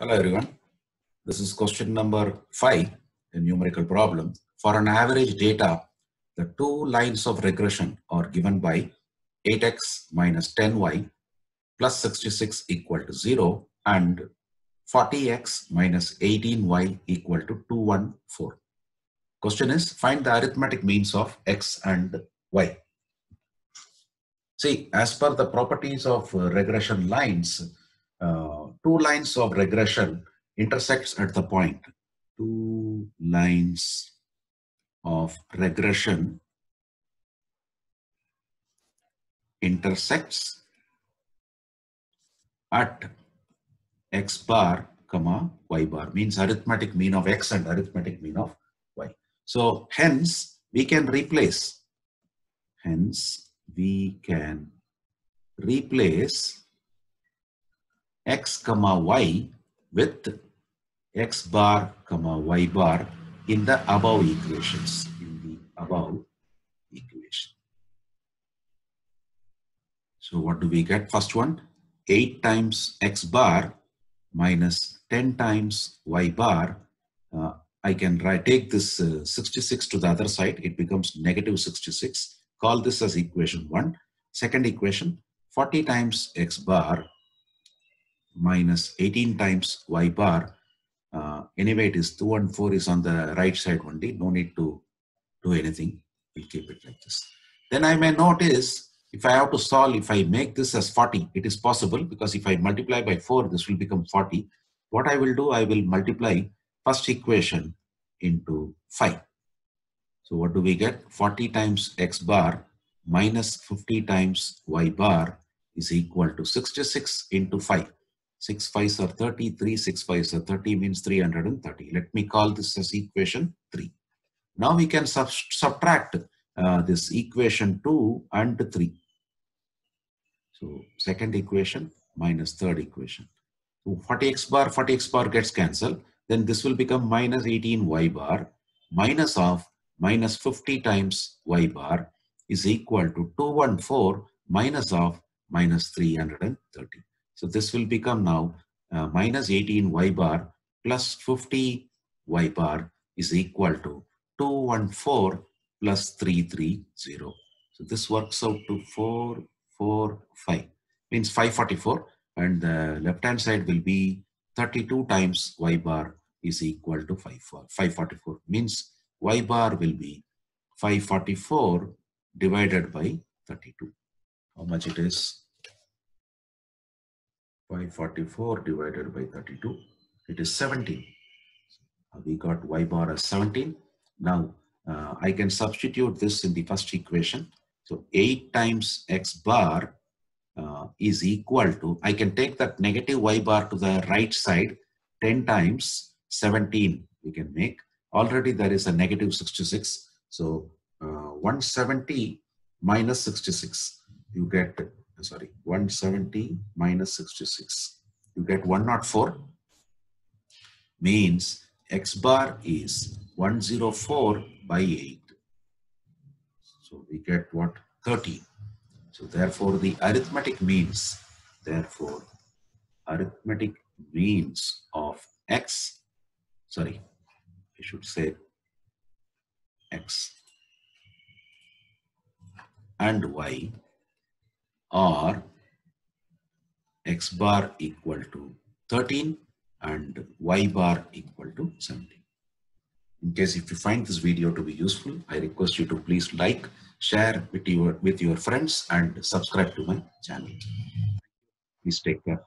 Hello everyone. This is question number five, a numerical problem. For an average data, the two lines of regression are given by 8x minus 10y plus 66 equal to 0 and 40x minus 18y equal to 214. Question is, find the arithmetic means of x and y. See, as per the properties of regression lines, uh, two lines of regression intersects at the point. Two lines of regression intersects at x bar comma y bar means arithmetic mean of x and arithmetic mean of y. So hence we can replace hence we can replace x comma y with x bar comma y bar in the above equations in the above equation. So what do we get? First one 8 times x bar minus 10 times y bar. Uh, I can write take this uh, 66 to the other side it becomes negative 66 call this as equation 1 second equation 40 times x bar minus 18 times y bar. Uh, anyway, it is 2 and 4 is on the right side only. No need to do anything. We'll keep it like this. Then I may notice if I have to solve, if I make this as 40, it is possible because if I multiply by 4, this will become 40. What I will do, I will multiply first equation into 5. So what do we get? 40 times x bar minus 50 times y bar is equal to 66 into 5. 6 5s are 30, 3 6 5s are 30 means 330. Let me call this as equation 3. Now we can sub subtract uh, this equation 2 and 3. So second equation minus third equation. So 40x bar, 40x bar gets cancelled. Then this will become minus 18y bar minus of minus 50 times y bar is equal to 214 minus of minus 330. So this will become now uh, minus 18 y bar plus 50 y bar is equal to 214 plus 330. So this works out to 445 means 544 and the left hand side will be 32 times y bar is equal to 544 means y bar will be 544 divided by 32. How much it is? 544 divided by 32, it is 17. We got y bar as 17. Now, uh, I can substitute this in the first equation. So 8 times x bar uh, is equal to, I can take that negative y bar to the right side, 10 times 17 we can make. Already there is a negative 66. So uh, 170 minus 66, you get sorry 170 minus 66 you get 104 means x bar is 104 by 8 so we get what? 30. so therefore the arithmetic means therefore arithmetic means of x sorry I should say x and y or x bar equal to 13 and y bar equal to 17. In case if you find this video to be useful, I request you to please like, share with your, with your friends and subscribe to my channel. Please take care.